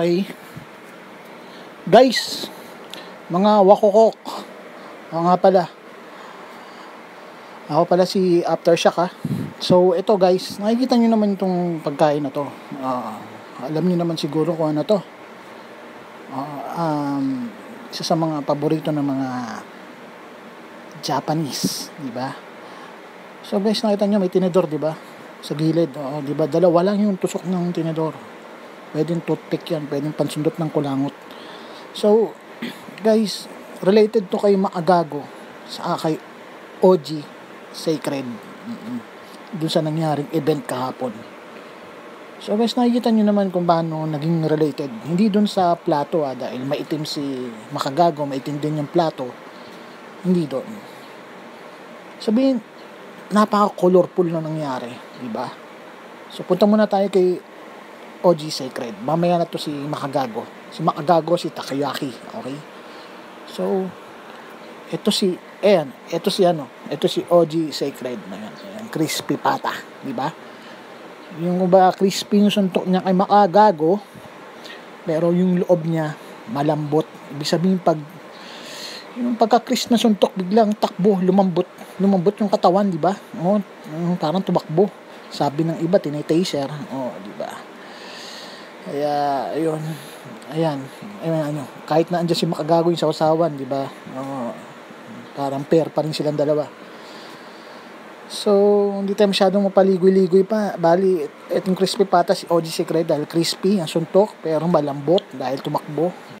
Okay. Guys, mga wakokok. Oo nga pala. Ako pala si Aftershock ha. So, ito guys, nakikita nyo naman itong pagkain na to. Ah, alam nyo naman siguro kung ano to. Ah, um, isa sa mga paborito ng mga Japanese, di ba? So guys, nakita nyo may tinidor, di ba? Sa gilid, oo, di ba? Dalawa lang yung tusok ng tinidor. Pwedeng toothpick yan, pwedeng pansundot ng kulangot. So, guys, related to kay Maagago sa kay OG Sacred. Doon sa nangyaring event kahapon. So guys, nakikita nyo naman kung paano naging related. Hindi doon sa plato ah, dahil maitim si Makagago, maitim din yung plato. Hindi doon. Sabihin, napaka-colorful na nangyari, di ba? So punta muna tayo kay OG Sacred. Mamaya na to si Makagago. Si Makagago, si Takayaki, okay? So, ito si, ayan, ito si ano, ito si OG Sacred na yan. Ayan, crispy pata, di ba? Yung ba crispy yung suntok niya kay Makagago, pero yung loob niya malambot. Ibig sabihin pag yung pagka-crisp na suntok biglang takbo, lumambot, lumambot yung katawan, di ba? Oh, parang tumakbo. Sabi ng iba, tinay-taser. Oh, di ba? Kaya, ayun. Ayan. Ayan, ano. Kahit na andyan si Makagago yung sausawan, di ba? Oh, parang pair pa rin silang dalawa. So, hindi tayo masyadong mapaligoy-ligoy pa. Bali, itong crispy pata si OG Secret dahil crispy ang suntok, pero malambot dahil tumakbo.